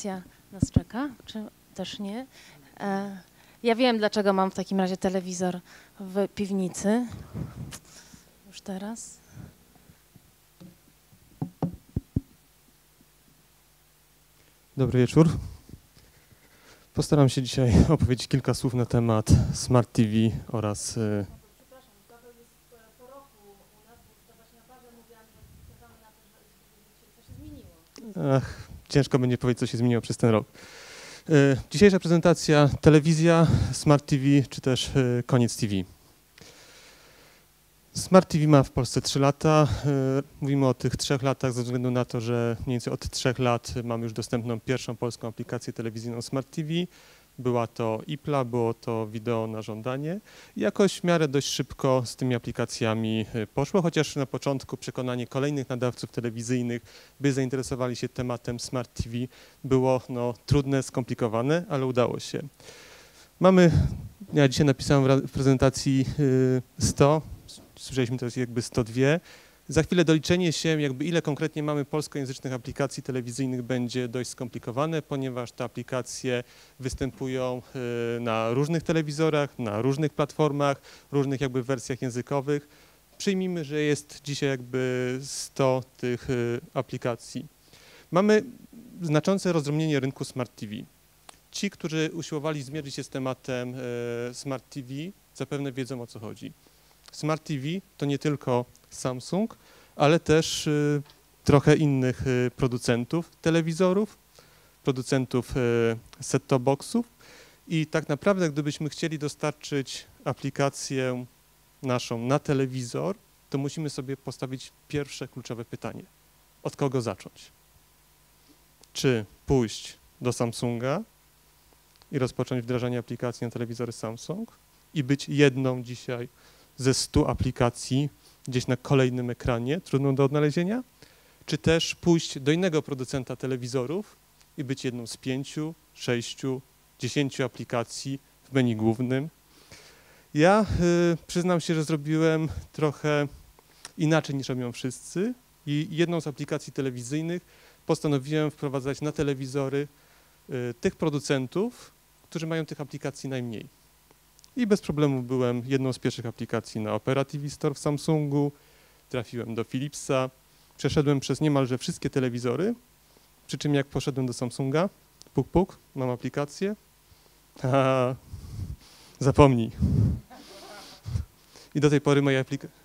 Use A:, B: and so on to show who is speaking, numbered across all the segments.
A: prezentacja nas czeka, czy też nie? E, ja wiem, dlaczego mam w takim razie telewizor w piwnicy. Już teraz.
B: Dobry wieczór. Postaram się dzisiaj opowiedzieć kilka słów na temat Smart TV oraz. y, Ach, ciężko będzie powiedzieć, co się zmieniło przez ten rok. Y, Dzisiejsza prezentacja telewizja, Smart TV czy też y, koniec TV. Smart TV ma w Polsce 3 lata. Y, Mówimy o tych trzech latach ze względu na to, że mniej więcej od trzech lat mamy już dostępną pierwszą polską aplikację telewizyjną Smart TV. Była to IPLA, było to wideo na żądanie. I jakoś w miarę dość szybko z tymi aplikacjami y, poszło, chociaż na początku przekonanie kolejnych nadawców telewizyjnych, by zainteresowali się tematem Smart TV było no, trudne, skomplikowane, ale udało się. Mamy, ja dzisiaj napisałem w prezentacji y, 100, słyszeliśmy teraz jakby 102. Za chwilę doliczenie się, jakby ile konkretnie mamy polskojęzycznych aplikacji telewizyjnych będzie dość skomplikowane, ponieważ te aplikacje występują y, na różnych telewizorach, na różnych platformach, różnych jakby wersjach językowych. Przyjmijmy, że jest dzisiaj jakby 100 tych y, aplikacji. Mamy znaczące rozdrobnienie rynku Smart TV. Ci, którzy usiłowali zmierzyć się z tematem y, Smart TV, zapewne wiedzą o co chodzi. Smart TV to nie tylko Samsung, ale też y, trochę innych y, producentów telewizorów, producentów y, set-top boxów i tak naprawdę gdybyśmy chcieli dostarczyć aplikację naszą na telewizor, to musimy sobie postawić pierwsze kluczowe pytanie. Od kogo zacząć? Czy pójść do Samsunga i rozpocząć wdrażanie aplikacji na telewizory Samsung i być jedną dzisiaj ze 100 aplikacji gdzieś na kolejnym ekranie, trudną do odnalezienia, czy też pójść do innego producenta telewizorów i być jedną z pięciu, sześciu, dziesięciu aplikacji w menu głównym. Ja y, przyznam się, że zrobiłem trochę inaczej niż robią wszyscy i jedną z aplikacji telewizyjnych postanowiłem wprowadzać na telewizory y, tych producentów, którzy mają tych aplikacji najmniej i bez problemu byłem jedną z pierwszych aplikacji na Opera TV Store w Samsungu, trafiłem do Philipsa, przeszedłem przez niemalże wszystkie telewizory, przy czym jak poszedłem do Samsunga, puk puk, mam aplikację, a zapomnij. I do tej pory moja aplikacja...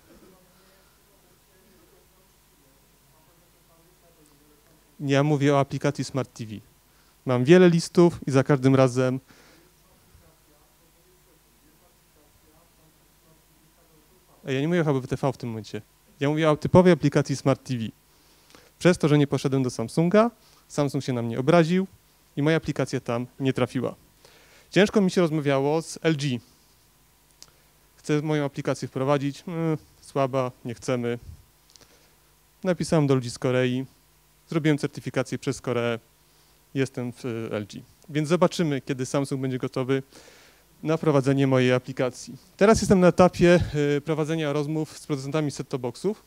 B: Ja mówię o aplikacji Smart TV. Mam wiele listów i za każdym razem Ja nie mówię o HBTV w tym momencie. Ja mówię o typowej aplikacji Smart TV. Przez to, że nie poszedłem do Samsunga, Samsung się na mnie obraził i moja aplikacja tam nie trafiła. Ciężko mi się rozmawiało z LG. Chcę moją aplikację wprowadzić. Mm, słaba, nie chcemy. Napisałem do ludzi z Korei. Zrobiłem certyfikację przez Koreę. Jestem w y, LG. Więc zobaczymy, kiedy Samsung będzie gotowy na prowadzenie mojej aplikacji. Teraz jestem na etapie y, prowadzenia rozmów z producentami set-top boxów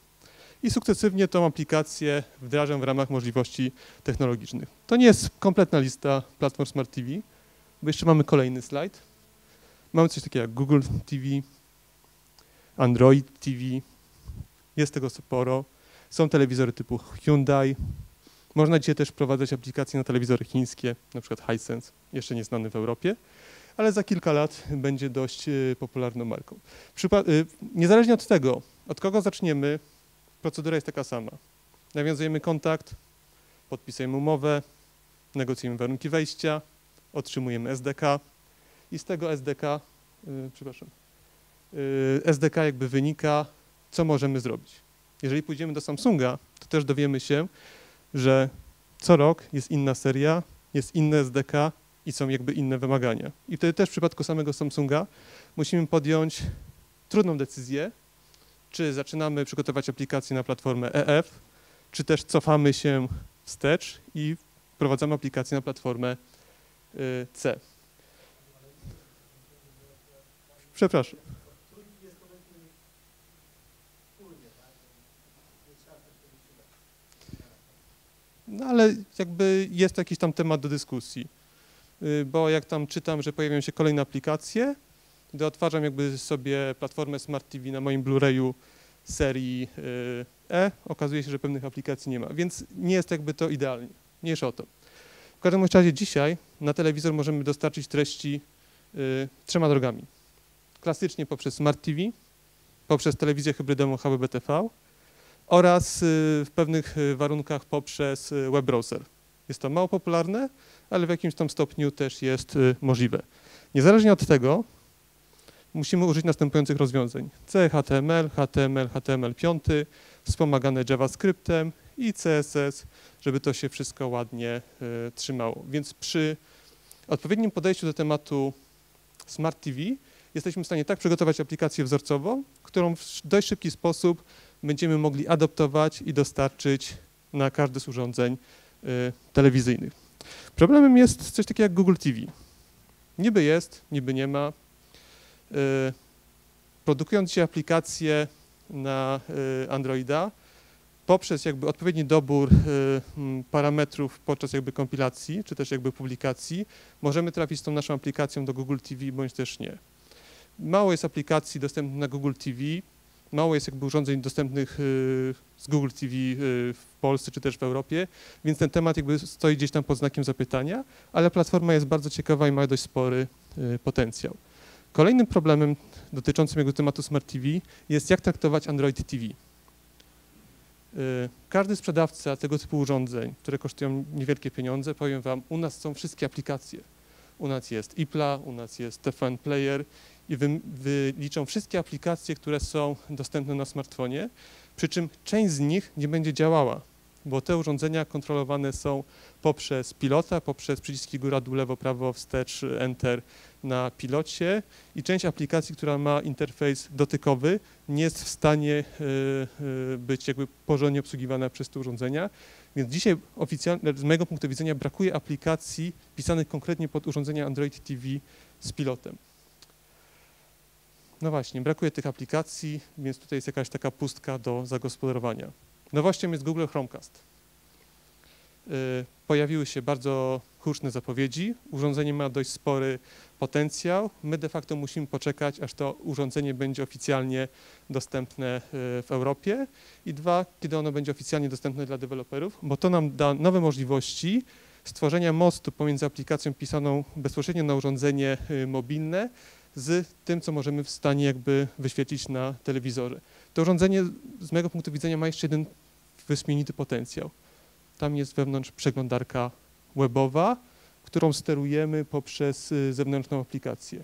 B: i sukcesywnie tą aplikację wdrażam w ramach możliwości technologicznych. To nie jest kompletna lista platform Smart TV, bo jeszcze mamy kolejny slajd. Mamy coś takiego jak Google TV, Android TV, jest tego sporo. Są telewizory typu Hyundai. Można dzisiaj też wprowadzać aplikacje na telewizory chińskie, na przykład Hisense, jeszcze nieznany w Europie ale za kilka lat będzie dość y, popularną marką. Przypa- y, niezależnie od tego, od kogo zaczniemy, procedura jest taka sama. Nawiązujemy kontakt, podpisujemy umowę, negocjujemy warunki wejścia, otrzymujemy SDK i z tego SDK, y, przepraszam, y, SDK jakby wynika, co możemy zrobić. Jeżeli pójdziemy do Samsunga, to też dowiemy się, że co rok jest inna seria, jest inne SDK i są jakby inne wymagania. I wtedy też w przypadku samego Samsunga musimy podjąć trudną decyzję, czy zaczynamy przygotować aplikację na platformę EF, czy też cofamy się wstecz i wprowadzamy aplikację na platformę y, C. Przepraszam. No ale jakby jest jakiś tam temat do dyskusji, bo jak tam czytam, że pojawią się kolejne aplikacje, gdy odtwarzam jakby sobie platformę Smart TV na moim Blu-rayu serii y, E, okazuje się, że pewnych aplikacji nie ma, więc nie jest jakby to idealnie, mniejsza o to. W każdym razie dzisiaj na telewizor możemy dostarczyć treści y, trzema drogami. Klasycznie poprzez Smart TV, poprzez telewizję hybrydową HBBTV oraz y, w pewnych y, warunkach poprzez y, web browser. Jest to mało popularne, ale w jakimś tam stopniu też jest y, możliwe. Niezależnie od tego musimy użyć następujących rozwiązań. CHTML, HTML, HTML5, wspomagane JavaScriptem i CSS, żeby to się wszystko ładnie y, trzymało. Więc przy odpowiednim podejściu do tematu Smart TV jesteśmy w stanie tak przygotować aplikację wzorcową, którą w dość szybki sposób będziemy mogli adoptować i dostarczyć na każde z urządzeń telewizyjnych. Problemem jest coś takiego jak Google TV. Niby jest, niby nie ma. Y, produkując się aplikacje na y, Androida, poprzez jakby odpowiedni dobór y, parametrów podczas jakby kompilacji, czy też jakby publikacji, możemy trafić z tą naszą aplikacją do Google TV, bądź też nie. Mało jest aplikacji dostępnych na Google TV, mało jest jakby urządzeń dostępnych y, z Google TV y, w Polsce czy też w Europie, więc ten temat jakby stoi gdzieś tam pod znakiem zapytania, ale platforma jest bardzo ciekawa i ma dość spory y, potencjał. Kolejnym problemem dotyczącym jego tematu Smart TV jest jak traktować Android TV. Każdy sprzedawca tego typu urządzeń, które kosztują niewielkie pieniądze, powiem Wam, u nas są wszystkie aplikacje. U nas jest IPLA, u nas jest TFN Player i wy, wyliczą wszystkie aplikacje, które są dostępne na smartfonie, przy czym część z nich nie będzie działała, bo te urządzenia kontrolowane są poprzez pilota, poprzez przyciski góra, dół, lewo, prawo, wstecz, enter na pilocie i część aplikacji, która ma interfejs dotykowy, nie jest w stanie y, y, być jakby porządnie obsługiwana przez te urządzenia. Więc dzisiaj oficjalnie, z mojego punktu widzenia brakuje aplikacji pisanych konkretnie pod urządzenia Android TV z pilotem. No właśnie, brakuje tych aplikacji, więc tutaj jest jakaś taka pustka do zagospodarowania. Nowością jest Google Chromecast. Y, Pojawiły się bardzo huczne zapowiedzi, urządzenie ma dość spory potencjał. My de facto musimy poczekać, aż to urządzenie będzie oficjalnie dostępne y, w Europie i dwa, kiedy ono będzie oficjalnie dostępne dla deweloperów, bo to nam da nowe możliwości stworzenia mostu pomiędzy aplikacją pisaną bezpośrednio na urządzenie y, mobilne z tym, co możemy w stanie jakby wyświetlić na telewizorze. To urządzenie z mojego punktu widzenia ma jeszcze jeden wyśmienity potencjał. Tam jest wewnątrz przeglądarka webowa, którą sterujemy poprzez y, zewnętrzną aplikację.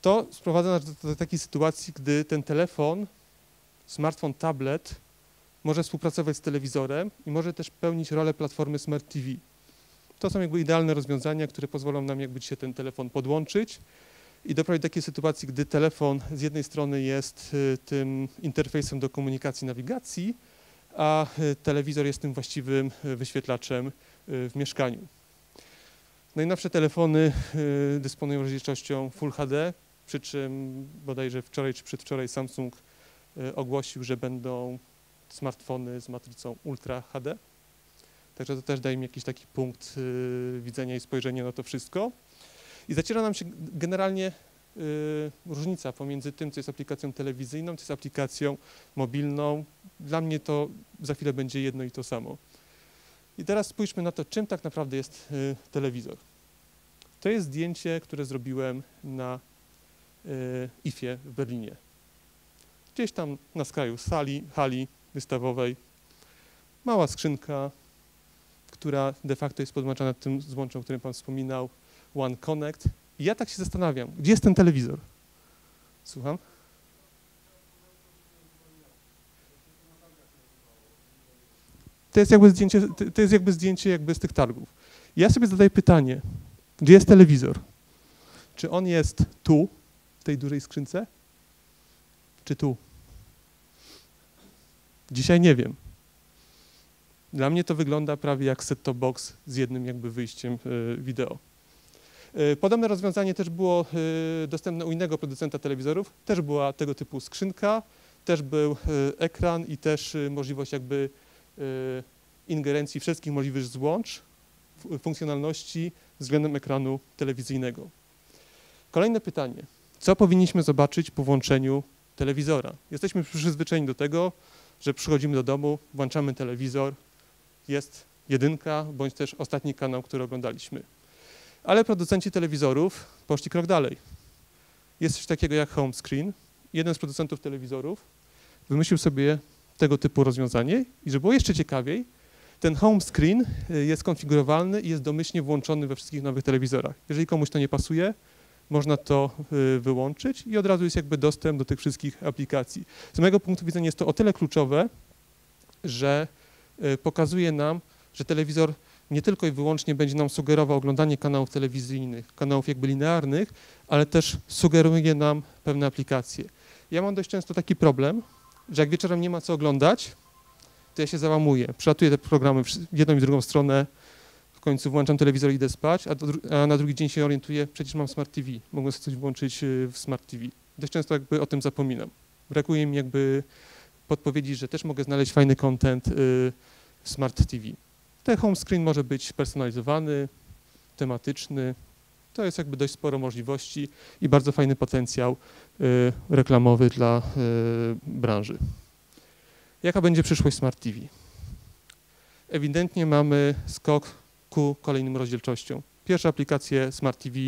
B: To sprowadza nas do, do takiej sytuacji, gdy ten telefon, smartfon, tablet może współpracować z telewizorem i może też pełnić rolę platformy Smart TV. To są jakby idealne rozwiązania, które pozwolą nam jakby się ten telefon podłączyć i doprowadzić do takiej sytuacji, gdy telefon z jednej strony jest y, tym interfejsem do komunikacji, nawigacji, a y, telewizor jest tym właściwym y, wyświetlaczem w mieszkaniu. Najnowsze telefony y, dysponują rozdzielczością Full HD, przy czym bodajże wczoraj czy przedwczoraj Samsung ogłosił, że będą smartfony z matrycą Ultra HD. Także to też daje mi jakiś taki punkt widzenia i spojrzenia na to wszystko. I zaciera nam się generalnie y, różnica pomiędzy tym, co jest aplikacją telewizyjną, co jest aplikacją mobilną. Dla mnie to za chwilę będzie jedno i to samo. I teraz spójrzmy na to, czym tak naprawdę jest y, telewizor. To jest zdjęcie, które zrobiłem na y, IFie w Berlinie. Gdzieś tam na skraju sali, hali wystawowej. Mała skrzynka, która de facto jest podłączona tym złączem, o którym Pan wspominał, One Connect. I ja tak się zastanawiam, gdzie jest ten telewizor? Słucham? To jest jakby zdjęcie, to- jest jakby zdjęcie jakby z tych targów. Ja sobie zadaję pytanie, gdzie jest telewizor? Czy on jest tu, w tej dużej skrzynce? Czy tu? Dzisiaj nie wiem. Dla mnie to wygląda prawie jak set-top box z jednym jakby wyjściem y, wideo. Y, Podobne rozwiązanie też było y, dostępne u innego producenta telewizorów. Też była tego typu skrzynka, też był y, ekran i też możliwość jakby ingerencji wszystkich możliwych złącz, funkcjonalności względem ekranu telewizyjnego. Kolejne pytanie. Co powinniśmy zobaczyć po włączeniu telewizora? Jesteśmy przyzwyczajeni do tego, że przychodzimy do domu, włączamy telewizor, jest jedynka bądź też ostatni kanał, który oglądaliśmy. Ale producenci telewizorów poszli krok dalej. Jest coś takiego jak home screen. Jeden z producentów telewizorów wymyślił sobie tego typu rozwiązanie i żeby było jeszcze ciekawiej, ten home screen y, jest konfigurowalny i jest domyślnie włączony we wszystkich nowych telewizorach. Jeżeli komuś to nie pasuje, można to y, wyłączyć i od razu jest jakby dostęp do tych wszystkich aplikacji. Z mojego punktu widzenia jest to o tyle kluczowe, że y, pokazuje nam, że telewizor nie tylko i wyłącznie będzie nam sugerował oglądanie kanałów telewizyjnych, kanałów jakby linearnych, ale też sugeruje nam pewne aplikacje. Ja mam dość często taki problem, że jak wieczorem nie ma co oglądać, to ja się załamuję. Przelatuję te programy w jedną i w drugą stronę, w końcu włączam telewizor i idę spać, a, a, na drugi dzień się orientuję, przecież mam Smart TV, mogę sobie coś włączyć y, w Smart TV. Dość często jakby o tym zapominam. Brakuje mi jakby podpowiedzi, że też mogę znaleźć fajny content y, w Smart TV. Ten home screen może być personalizowany, tematyczny. To jest jakby dość sporo możliwości i bardzo fajny potencjał y, reklamowy dla branży. Jaka będzie przyszłość Smart TV? Ewidentnie mamy skok ku kolejnym rozdzielczościom. Pierwsze aplikacje Smart TV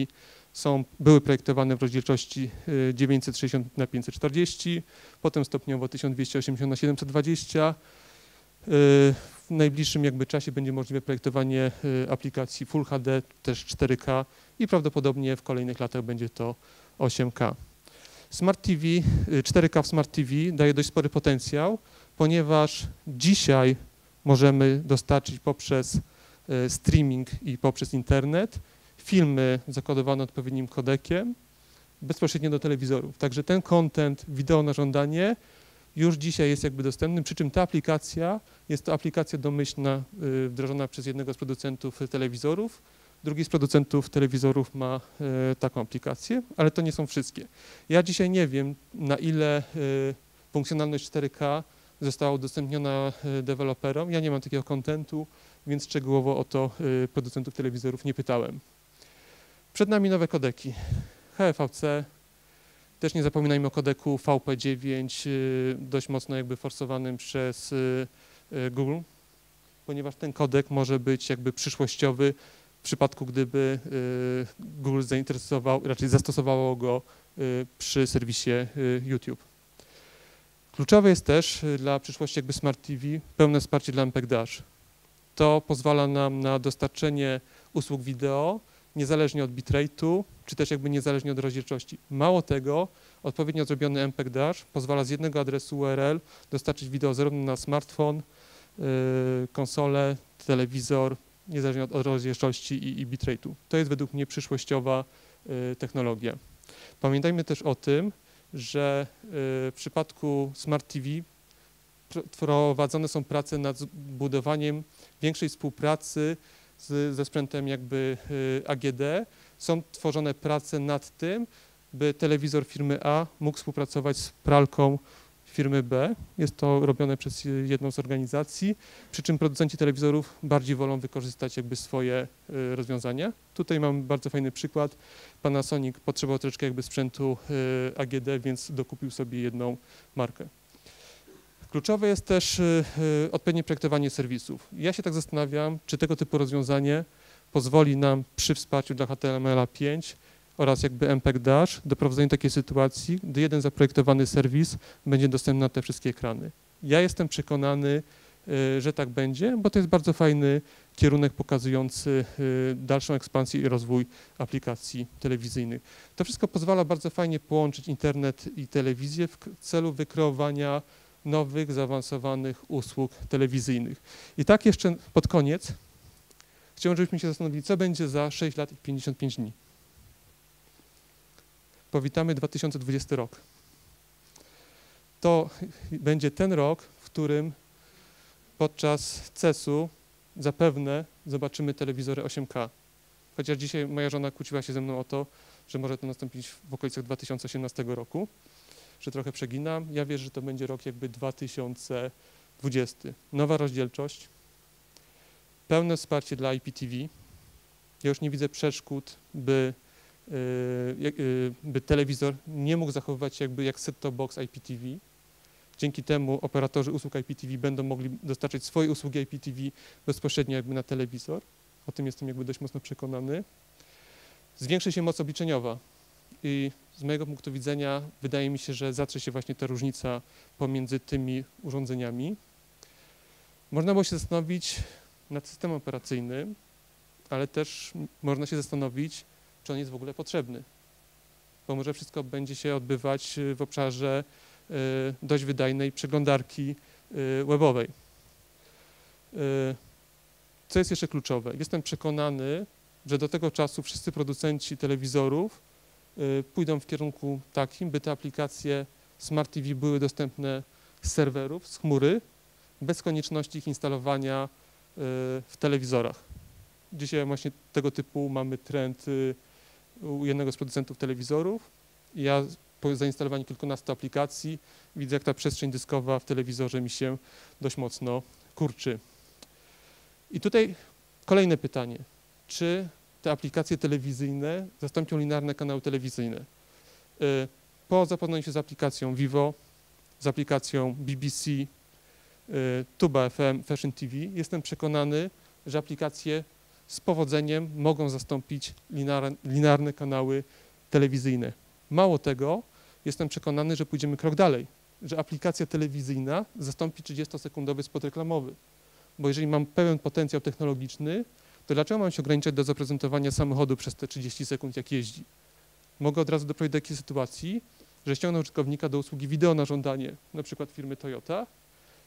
B: są, były projektowane w rozdzielczości 960 y, na 540, potem stopniowo 1280 na 720. Y, w najbliższym jakby czasie będzie możliwe projektowanie y, aplikacji Full HD, też 4K i prawdopodobnie w kolejnych latach będzie to 8K. Smart TV, 4K w Smart TV daje dość spory potencjał, ponieważ dzisiaj możemy dostarczyć poprzez e, streaming i poprzez internet filmy zakodowane odpowiednim kodekiem bezpośrednio do telewizorów. Także ten content wideo na żądanie już dzisiaj jest jakby dostępny, przy czym ta aplikacja jest to aplikacja domyślna e, wdrożona przez jednego z producentów telewizorów, drugi z producentów telewizorów ma e, taką aplikację, ale to nie są wszystkie. Ja dzisiaj nie wiem, na ile funkcjonalność 4K została udostępniona deweloperom. Ja nie mam takiego kontentu, więc szczegółowo o to producentów telewizorów nie pytałem. Przed nami nowe kodeki. HEVC, też nie zapominajmy o kodeku VP9, e, dość mocno jakby forsowanym przez Google, ponieważ ten kodek może być jakby przyszłościowy w przypadku, gdyby Google zainteresował, raczej zastosowało go przy serwisie YouTube. Kluczowe jest też y, dla przyszłości jakby Smart TV pełne wsparcie dla MPEG Dash. To pozwala nam na dostarczenie usług wideo niezależnie od bitrate'u, czy też jakby niezależnie od rozdzielczości. Mało tego, odpowiednio zrobiony MPEG Dash pozwala z jednego adresu URL dostarczyć wideo zarówno na smartfon, yy, konsolę, telewizor, niezależnie od, od rozdzielczości i, i bitrate'u. To jest według mnie przyszłościowa yy, technologia. Pamiętajmy też o tym, że y, w przypadku Smart TV prowadzone są prace nad budowaniem większej współpracy z, ze sprzętem jakby y, AGD. Są tworzone prace nad tym, by telewizor firmy A mógł współpracować z pralką firmy B. Jest to robione przez jedną z organizacji, przy czym producenci telewizorów bardziej wolą wykorzystać jakby swoje y, rozwiązania. Tutaj mam bardzo fajny przykład. Panasonic potrzebował troszeczkę jakby sprzętu y, AGD, więc dokupił sobie jedną markę. Kluczowe jest też y, odpowiednie projektowanie serwisów. Ja się tak zastanawiam, czy tego typu rozwiązanie pozwoli nam przy wsparciu dla HTML5 oraz jakby MPEG Dash doprowadzenie takiej sytuacji, gdy jeden zaprojektowany serwis będzie dostępny na te wszystkie ekrany. Ja jestem przekonany, y, że tak będzie, bo to jest bardzo fajny kierunek pokazujący y, dalszą ekspansję i rozwój aplikacji telewizyjnych. To wszystko pozwala bardzo fajnie połączyć internet i telewizję w celu wykreowania nowych, zaawansowanych usług telewizyjnych. I tak jeszcze pod koniec chciałbym, żebyśmy się zastanowili, co będzie za 6 lat i 55 dni powitamy 2020 rok. To będzie ten rok, w którym podczas CES-u zapewne zobaczymy telewizory 8K. Chociaż dzisiaj moja żona kłóciła się ze mną o to, że może to nastąpić w okolicach 2018 roku, że trochę przeginam. Ja wierzę, że to będzie rok jakby 2020. Nowa rozdzielczość, pełne wsparcie dla IPTV. Ja już nie widzę przeszkód, by, y, y, by telewizor nie mógł zachowywać się jakby jak set-top box IPTV. Dzięki temu operatorzy usług IPTV będą mogli dostarczyć swoje usługi IPTV bezpośrednio jakby na telewizor. O tym jestem jakby dość mocno przekonany. Zwiększy się moc obliczeniowa i z mojego punktu widzenia wydaje mi się, że zatrze się właśnie ta różnica pomiędzy tymi urządzeniami. Można było się zastanowić nad systemem operacyjnym, ale też można się zastanowić, czy on jest w ogóle potrzebny. Bo może wszystko będzie się odbywać y, w obszarze y, dość wydajnej przeglądarki y, webowej. Co jest jeszcze kluczowe? Jestem przekonany, że do tego czasu wszyscy producenci telewizorów pójdą w kierunku takim, by te aplikacje Smart TV były dostępne z serwerów, z chmury, bez konieczności ich instalowania y, w telewizorach. Dzisiaj właśnie tego typu mamy trend y, u jednego z producentów telewizorów. Ja po zainstalowaniu kilkunastu aplikacji widzę, jak ta przestrzeń dyskowa w telewizorze mi się dość mocno kurczy. I tutaj kolejne pytanie. Czy te aplikacje telewizyjne zastąpią linearne kanały telewizyjne? Y, Po zapoznaniu się z aplikacją Vivo, z aplikacją BBC, y, Tuba FM, Fashion TV, jestem przekonany, że aplikacje z powodzeniem mogą zastąpić linear- linearne kanały telewizyjne. Mało tego, jestem przekonany, że pójdziemy krok dalej, że aplikacja telewizyjna zastąpi 30-sekundowy spot reklamowy. Bo jeżeli mam pełen potencjał technologiczny, to dlaczego mam się ograniczać do zaprezentowania samochodu przez te 30 sekund, jak jeździ? Mogę od razu doprowadzić do takiej sytuacji, że ściągnę użytkownika do usługi wideo na żądanie, na przykład firmy Toyota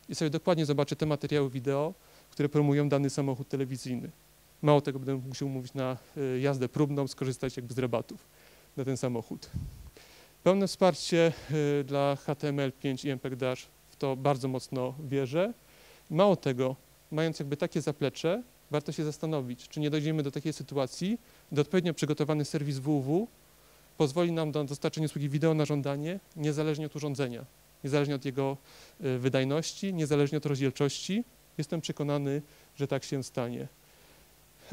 B: i sobie dokładnie zobaczę te materiały wideo, które promują dany samochód telewizyjny. Mało tego, będę musiał umówić na y, jazdę próbną, skorzystać jakby z rabatów na ten samochód. Pełne wsparcie y, dla HTML5 i MPEG Dash w to bardzo mocno wierzę. Mało tego, mając jakby takie zaplecze, warto się zastanowić, czy nie dojdziemy do takiej sytuacji, gdy odpowiednio przygotowany serwis www pozwoli nam na dostarczenie usługi wideo na żądanie, niezależnie od urządzenia, niezależnie od jego y, wydajności, niezależnie od rozdzielczości. Jestem przekonany, że tak się stanie.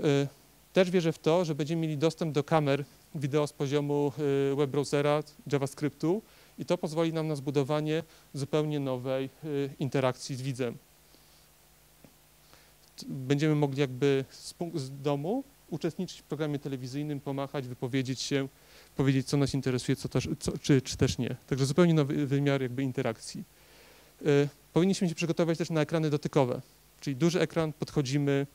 B: Y, Też wierzę w to, że będziemy mieli dostęp do kamer wideo z poziomu y, web browsera, JavaScriptu i to pozwoli nam na zbudowanie zupełnie nowej interakcji z widzem. Będziemy mogli jakby z, z domu uczestniczyć w programie telewizyjnym, pomachać, wypowiedzieć się, powiedzieć, co nas interesuje, co też, co, czy, czy też nie. Także zupełnie nowy wymiar jakby interakcji. Y, Powinniśmy się przygotować też na ekrany dotykowe, czyli duży ekran, podchodzimy,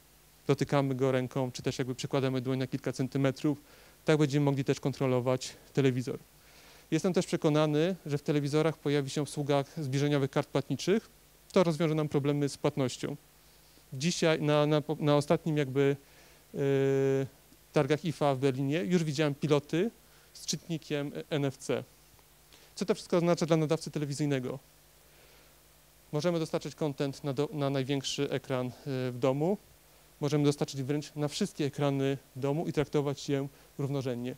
B: dotykamy go ręką, czy też jakby przykładamy dłoń na kilka centymetrów, tak będziemy mogli też kontrolować telewizor. Jestem też przekonany, że w telewizorach pojawi się usługa zbliżeniowych kart płatniczych. To rozwiąże nam problemy z płatnością. Dzisiaj na, na, na ostatnim jakby yy, targach IFA w Berlinie już widziałem piloty z czytnikiem NFC. Co to wszystko oznacza dla nadawcy telewizyjnego? Możemy dostarczyć content na, do, na największy ekran yy, w domu, możemy dostarczyć wręcz na wszystkie ekrany domu i traktować je równorzędnie.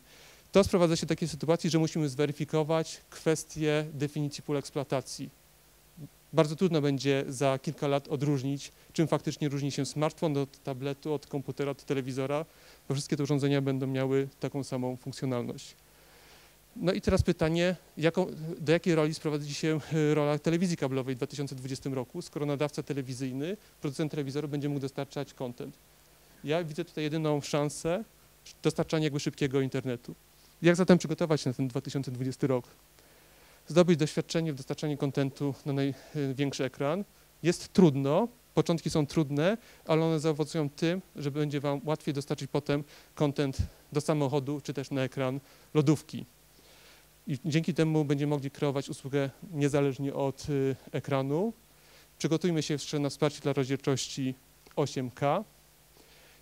B: To sprowadza się do takiej sytuacji, że musimy zweryfikować kwestię definicji pól eksploatacji. Bardzo trudno będzie za kilka lat odróżnić, czym faktycznie różni się smartfon od tabletu, od komputera, od telewizora, bo wszystkie te urządzenia będą miały taką samą funkcjonalność. No i teraz pytanie, jaką, do jakiej roli sprowadzi się y, rola telewizji kablowej w 2020 roku, skoro nadawca telewizyjny, producent telewizoru będzie mógł dostarczać content. Ja widzę tutaj jedyną szansę dostarczania jakby szybkiego internetu. Jak zatem przygotować się na ten 2020 rok? Zdobyć doświadczenie w dostarczaniu kontentu na największy ekran. Jest trudno, początki są trudne, ale one zaowocują tym, że będzie Wam łatwiej dostarczyć potem kontent do samochodu czy też na ekran lodówki. I dzięki temu będziemy mogli kreować usługę niezależnie od y, ekranu. Przygotujmy się jeszcze na wsparcie dla rozdzielczości 8K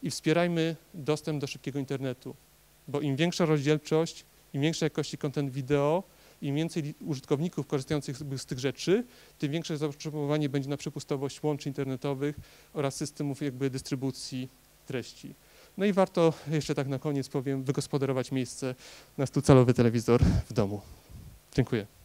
B: i wspierajmy dostęp do szybkiego internetu, bo im większa rozdzielczość, im większej jakości content wideo, im więcej użytkowników korzystających z, tych rzeczy, tym większe zapotrzebowanie będzie na przepustowość łączy internetowych oraz systemów jakby dystrybucji treści. No i warto jeszcze tak na koniec powiem, wygospodarować miejsce na 100-calowy telewizor w domu. Dziękuję.